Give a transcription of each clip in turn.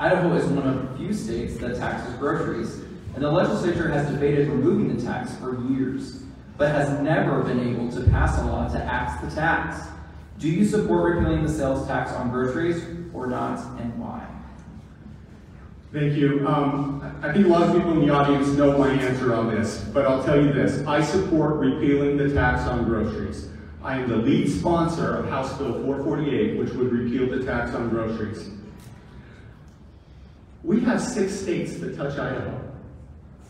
Idaho is one of a few states that taxes groceries, and the legislature has debated removing the tax for years, but has never been able to pass a law to axe the tax. Do you support repealing the sales tax on groceries or not, and why? Thank you. Um, I think a lot of people in the audience know my answer on this, but I'll tell you this. I support repealing the tax on groceries. I am the lead sponsor of House Bill 448, which would repeal the tax on groceries. We have six states that touch Idaho.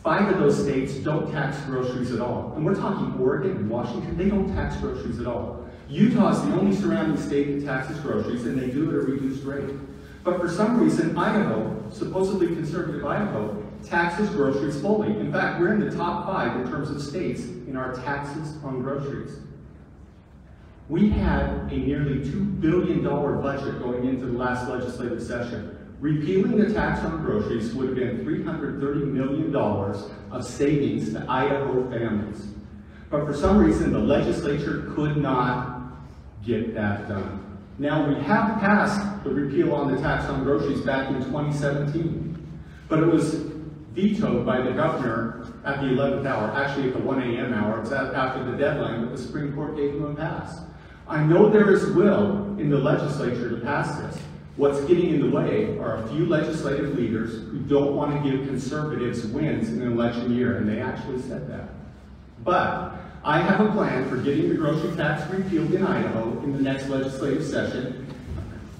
Five of those states don't tax groceries at all. And we're talking Oregon and Washington, they don't tax groceries at all. Utah is the only surrounding state that taxes groceries, and they do it at a reduced rate. But for some reason, Idaho, supposedly conservative Idaho, taxes groceries fully. In fact, we're in the top five in terms of states in our taxes on groceries. We had a nearly $2 billion budget going into the last legislative session. Repealing the tax on groceries would have been $330 million of savings to Idaho families. But for some reason, the legislature could not get that done. Now, we have passed the repeal on the tax on groceries back in 2017, but it was vetoed by the governor at the 11th hour, actually at the 1 a.m. hour. It's after the deadline that the Supreme Court gave him a pass. I know there is will in the legislature to pass this. What's getting in the way are a few legislative leaders who don't want to give conservatives wins in an election year, and they actually said that. But I have a plan for getting the grocery tax repealed in Idaho in the next legislative session.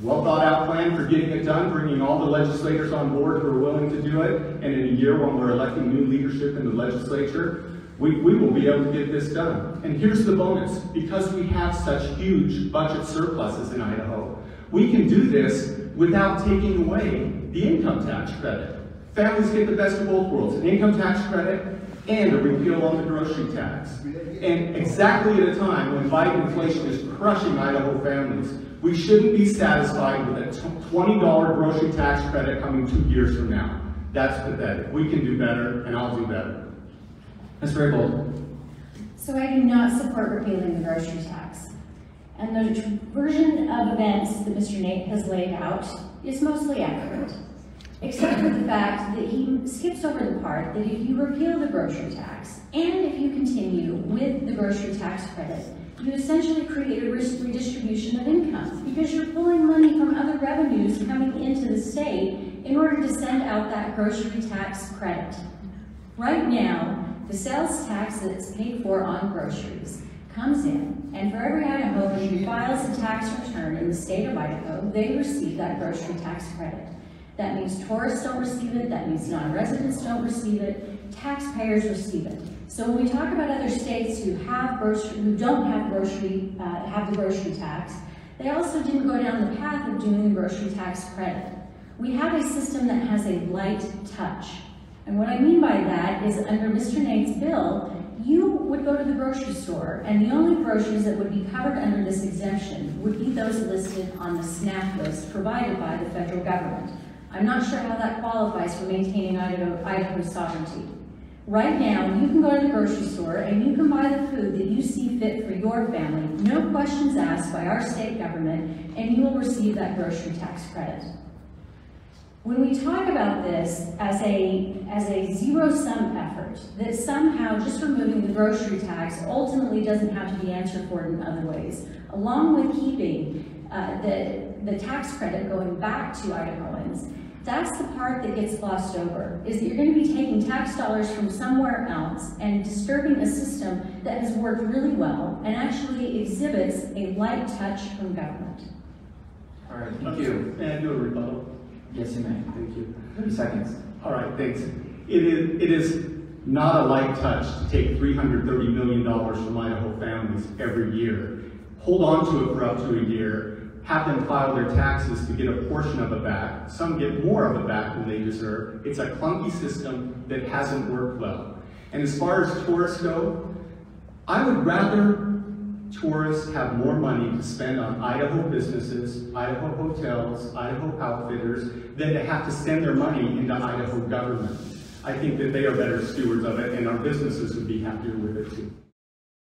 Well thought out plan for getting it done, bringing all the legislators on board who are willing to do it, and in a year when we're electing new leadership in the legislature, we, we will be able to get this done. And here's the bonus. Because we have such huge budget surpluses in Idaho, we can do this without taking away the income tax credit. Families get the best of both worlds, an income tax credit and a repeal on the grocery tax. And exactly at a time when Biden inflation is crushing Idaho families, we shouldn't be satisfied with a $20 grocery tax credit coming two years from now. That's pathetic. We can do better, and I'll do better. Ms. Raybould? So I do not support repealing the grocery tax. And the version of events that Mr. Nate has laid out is mostly accurate except for the fact that he skips over the part that if you repeal the grocery tax and if you continue with the grocery tax credit, you essentially create a redistribution of income because you're pulling money from other revenues coming into the state in order to send out that grocery tax credit. Right now, the sales tax that's paid for on groceries comes in, and for every Idahoan who files a tax return in the state of Idaho, they receive that grocery tax credit. That means tourists don't receive it, that means non-residents don't receive it, taxpayers receive it. So when we talk about other states who have grocery, who don't have grocery, uh, have the grocery tax, they also didn't go down the path of doing the grocery tax credit. We have a system that has a light touch. And what I mean by that is under Mr. Nate's bill, you would go to the grocery store and the only groceries that would be covered under this exemption would be those listed on the SNAP list provided by the federal government. I'm not sure how that qualifies for maintaining Idaho, Idaho's sovereignty. Right now, you can go to the grocery store and you can buy the food that you see fit for your family, no questions asked by our state government, and you will receive that grocery tax credit. When we talk about this as a, as a zero-sum effort, that somehow just removing the grocery tax ultimately doesn't have to be answered for in other ways, along with keeping uh, the, the tax credit going back to Idahoans, that's the part that gets glossed over, is that you're going to be taking tax dollars from somewhere else and disturbing a system that has worked really well and actually exhibits a light touch from government. All right, thank you. May I do a rebuttal? Yes, you may. Thank you. 30 seconds. All right, thanks. It is, it is not a light touch to take $330 million from Idaho families every year, hold on to it for up to a year, have them file their taxes to get a portion of it back. Some get more of it back than they deserve. It's a clunky system that hasn't worked well. And as far as tourists go, I would rather tourists have more money to spend on Idaho businesses, Idaho hotels, Idaho outfitters, than to have to send their money into Idaho government. I think that they are better stewards of it, and our businesses would be happier with it too.